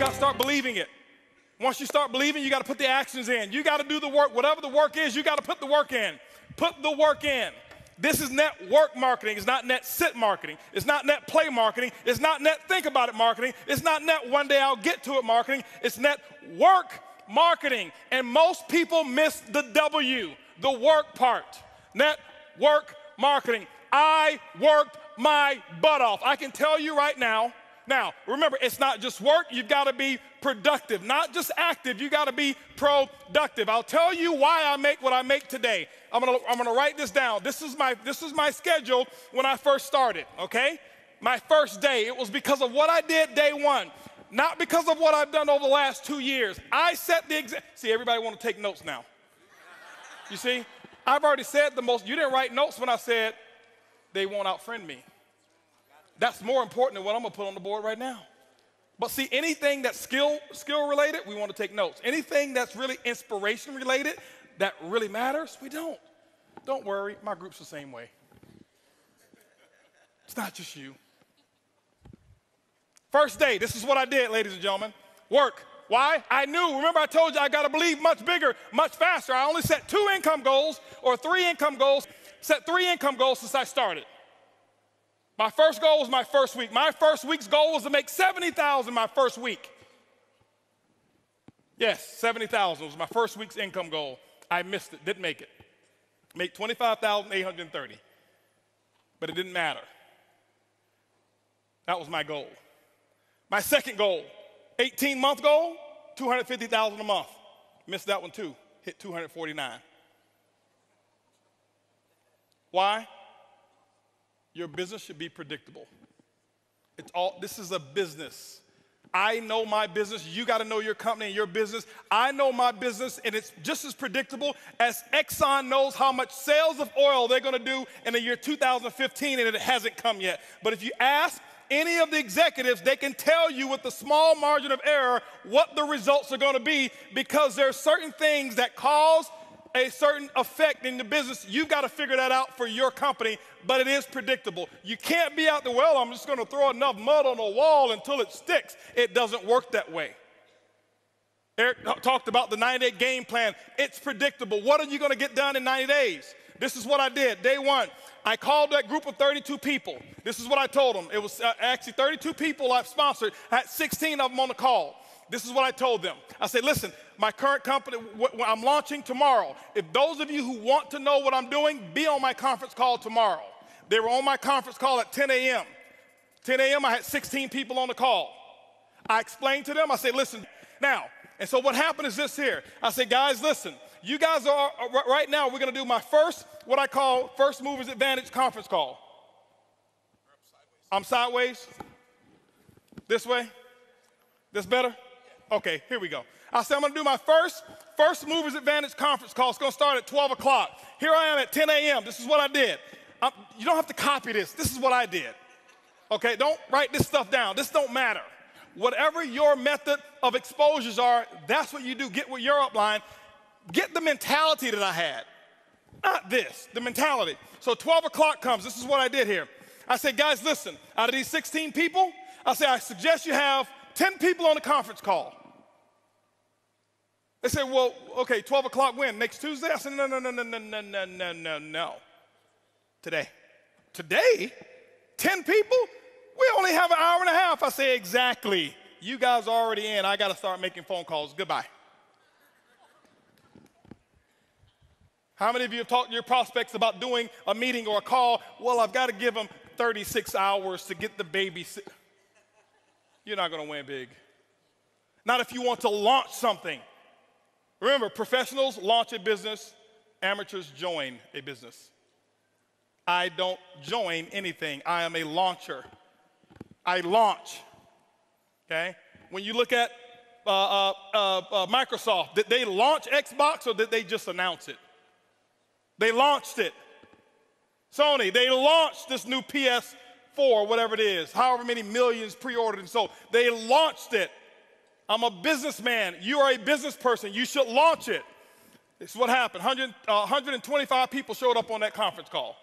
got to start believing it. Once you start believing, you got to put the actions in. You got to do the work. Whatever the work is, you got to put the work in. Put the work in. This is network marketing. It's not net sit marketing. It's not net play marketing. It's not net think about it marketing. It's not net one day I'll get to it marketing. It's net work marketing. And most people miss the W, the work part. Network marketing. I worked my butt off. I can tell you right now. Now, remember, it's not just work, you've got to be productive, not just active, you got to be productive. I'll tell you why I make what I make today. I'm gonna, I'm gonna write this down. This is, my, this is my schedule when I first started, okay? My first day. It was because of what I did day one, not because of what I've done over the last two years. I set the example. See, everybody want to take notes now. You see? I've already said the most. You didn't write notes when I said they won't outfriend me. That's more important than what I'm gonna put on the board right now. But see, anything that's skill skill related, we want to take notes. Anything that's really inspiration related, that really matters, we don't. Don't worry, my group's the same way. It's not just you. First day, this is what I did, ladies and gentlemen. Work. Why? I knew. Remember, I told you I got to believe much bigger, much faster. I only set two income goals or three income goals, set three income goals since I started. My first goal was my first week. My first week's goal was to make 70,000 my first week. Yes, 70,000 was my first week's income goal. I missed it, didn't make it. Make 25,830. But it didn't matter. That was my goal. My second goal, 18 month goal, 250,000 a month. Missed that one too. Hit 249. Why? Your business should be predictable. It's all this is a business. I know my business. You got to know your company and your business. I know my business, and it's just as predictable as Exxon knows how much sales of oil they're going to do in the year 2015, and it hasn't come yet. But if you ask any of the executives, they can tell you with a small margin of error what the results are going to be because there are certain things that cause a certain effect in the business. You've got to figure that out for your company, but it is predictable. You can't be out the well, I'm just going to throw enough mud on the wall until it sticks. It doesn't work that way. Eric talked about the 90 day game plan. It's predictable. What are you going to get done in 90 days? This is what I did. Day one, I called that group of 32 people. This is what I told them. It was uh, actually 32 people I've sponsored. I had 16 of them on the call. This is what I told them. I said, listen, my current company, I'm launching tomorrow. If those of you who want to know what I'm doing, be on my conference call tomorrow. They were on my conference call at 10 a.m. 10 a.m., I had 16 people on the call. I explained to them, I said, listen, now, and so what happened is this here. I said, guys, listen, you guys are, right now, we're gonna do my first, what I call First Movers Advantage conference call. I'm sideways. This way? This better? Okay, here we go. I said I'm gonna do my first First Movers Advantage conference call. It's gonna start at 12 o'clock. Here I am at 10 a.m. This is what I did. I'm, you don't have to copy this. This is what I did. Okay, don't write this stuff down. This don't matter. Whatever your method of exposures are, that's what you do. Get with your upline. Get the mentality that I had. Not this, the mentality. So 12 o'clock comes. This is what I did here. I said, guys, listen, out of these 16 people, I say, I suggest you have 10 people on the conference call. They say, well, okay, 12 o'clock when? Next Tuesday? I said, no, no, no, no, no, no, no, no, no, no. Today. Today? 10 people? We only have an hour and a half. I say, exactly. You guys are already in. I got to start making phone calls. Goodbye. How many of you have talked to your prospects about doing a meeting or a call? Well, I've got to give them 36 hours to get the baby. You're not going to win big. Not if you want to launch something. Remember, professionals launch a business, amateurs join a business. I don't join anything, I am a launcher. I launch. Okay? When you look at uh, uh, uh, uh, Microsoft, did they launch Xbox or did they just announce it? They launched it. Sony, they launched this new PS4, whatever it is, however many millions pre ordered and sold. They launched it. I'm a businessman. You are a business person. You should launch it. This is what happened 100, uh, 125 people showed up on that conference call.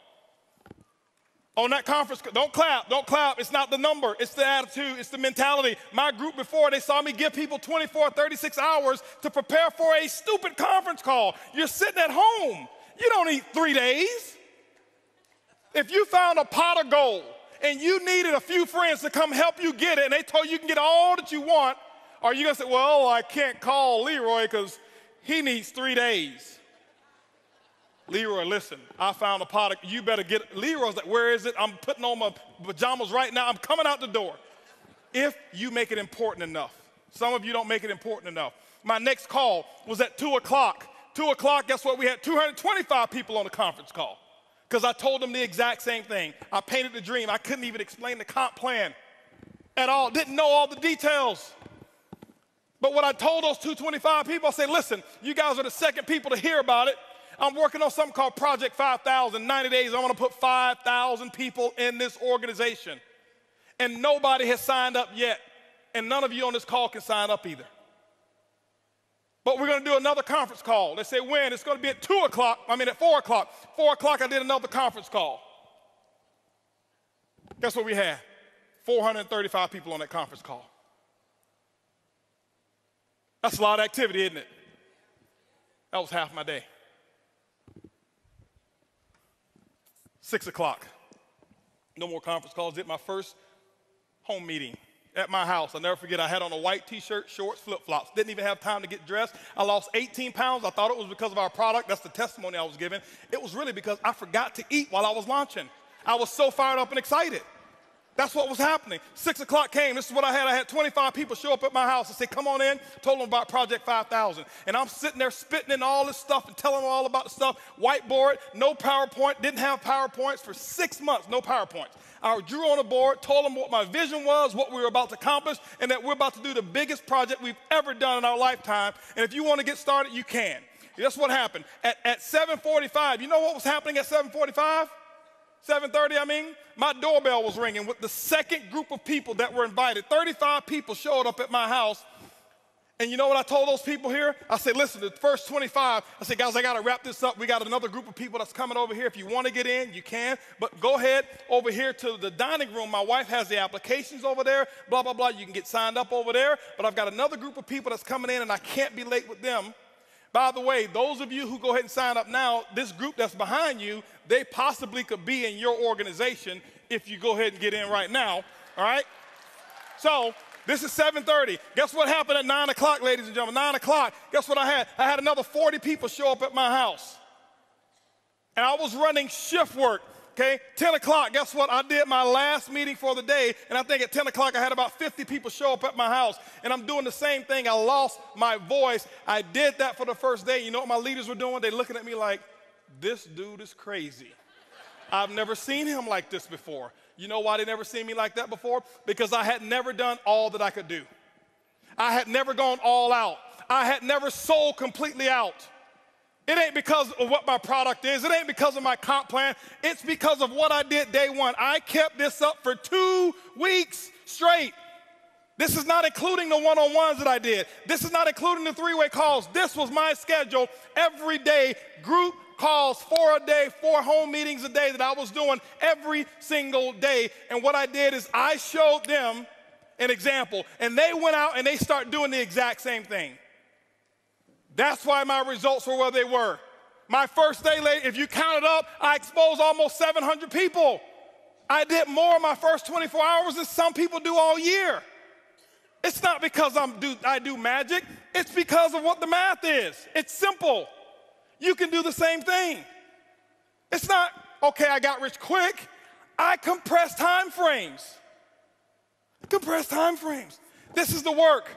on that conference. Call, don't clap, don't clap. It's not the number, it's the attitude, it's the mentality. My group before, they saw me give people 24, 36 hours to prepare for a stupid conference call. You're sitting at home, you don't need three days. If you found a pot of gold and you needed a few friends to come help you get it, and they told you you can get all that you want, are you gonna say, Well, I can't call Leroy because he needs three days? Leroy, listen, I found a pot. Of, you better get. Leroy's like, where is it? I'm putting on my pajamas right now. I'm coming out the door. If you make it important enough, some of you don't make it important enough. My next call was at two o'clock. Two o'clock. Guess what? We had 225 people on the conference call because I told them the exact same thing. I painted the dream. I couldn't even explain the comp plan at all. Didn't know all the details. But what I told those 225 people, I said, listen, you guys are the second people to hear about it. I'm working on something called Project 5000. 90 days, I want to put 5,000 people in this organization. And nobody has signed up yet. And none of you on this call can sign up either. But we're going to do another conference call. They say when? It's going to be at 2 o'clock. I mean, at 4 o'clock. 4 o'clock, I did another conference call. Guess what we had? 435 people on that conference call. That's a lot of activity, isn't it? That was half my day. Six o'clock. No more conference calls. Did my first home meeting at my house. I'll never forget, I had on a white t shirt, shorts, flip flops. Didn't even have time to get dressed. I lost 18 pounds. I thought it was because of our product. That's the testimony I was given. It was really because I forgot to eat while I was launching. I was so fired up and excited. That's what was happening. Six o'clock came. This is what I had. I had 25 people show up at my house. and say, come on in. Told them about Project 5000. And I'm sitting there spitting in all this stuff and telling them all about the stuff. Whiteboard, no PowerPoint. Didn't have PowerPoints for six months. No PowerPoints. I drew on a board, told them what my vision was, what we were about to accomplish, and that we're about to do the biggest project we've ever done in our lifetime. And if you want to get started, you can. That's what happened? At, at 7:45, you know what was happening at 7:45? 7:30, I mean, my doorbell was ringing with the second group of people that were invited. 35 people showed up at my house. And you know what I told those people here? I said, listen, the first 25, I said, guys, I got to wrap this up. We got another group of people that's coming over here. If you want to get in, you can. But go ahead over here to the dining room. My wife has the applications over there, blah, blah, blah. You can get signed up over there. But I've got another group of people that's coming in, and I can't be late with them. By the way, those of you who go ahead and sign up now, this group that's behind you, they possibly could be in your organization if you go ahead and get in right now. All right? So this is 7:30. Guess what happened at 9 o'clock, ladies and gentlemen? 9 o'clock. Guess what I had? I had another 40 people show up at my house. And I was running shift work Okay, 10 o'clock, guess what? I did my last meeting for the day, and I think at 10 o'clock I had about 50 people show up at my house, and I'm doing the same thing. I lost my voice. I did that for the first day. You know what my leaders were doing? They're looking at me like, this dude is crazy. I've never seen him like this before. You know why they never seen me like that before? Because I had never done all that I could do. I had never gone all out. I had never sold completely out. It ain't because of what my product is. It ain't because of my comp plan. It's because of what I did day one. I kept this up for two weeks straight. This is not including the one on ones that I did. This is not including the three way calls. This was my schedule every day, group calls, four a day, four home meetings a day that I was doing every single day. And what I did is I showed them an example, and they went out and they start doing the exact same thing. That's why my results were where they were. My first day late, if you count it up, I exposed almost 700 people. I did more in my first 24 hours than some people do all year. It's not because I'm do, I do magic, it's because of what the math is. It's simple. You can do the same thing. It's not, okay, I got rich quick. I compress time frames. Compress time frames. This is the work.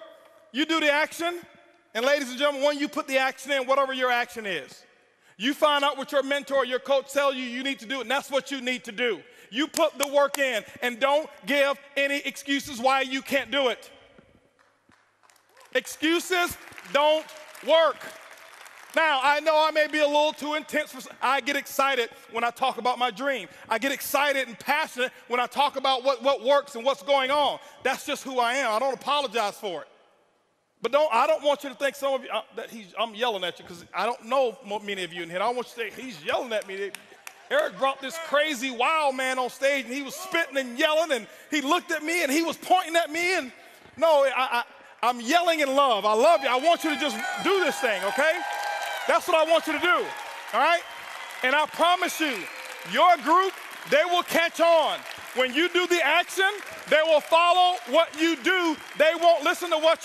You do the action, and ladies and gentlemen, when you put the action in, whatever your action is, you find out what your mentor, your coach tell you you need to do, and that's what you need to do. You put the work in and don't give any excuses why you can't do it. Excuses don't work. Now, I know I may be a little too intense. For, I get excited when I talk about my dream. I get excited and passionate when I talk about what, what works and what's going on. That's just who I am. I don't apologize for it. But don't, I don't want you to think some of you, uh, that he's, I'm yelling at you because I don't know many of you in here. I want you to think he's yelling at me. Eric brought this crazy wild man on stage and he was spitting and yelling and he looked at me and he was pointing at me and no, I, I, I'm yelling in love. I love you. I want you to just do this thing, okay? That's what I want you to do, all right? And I promise you, your group, they will catch on. When you do the action, they will follow what you do. They won't listen to what you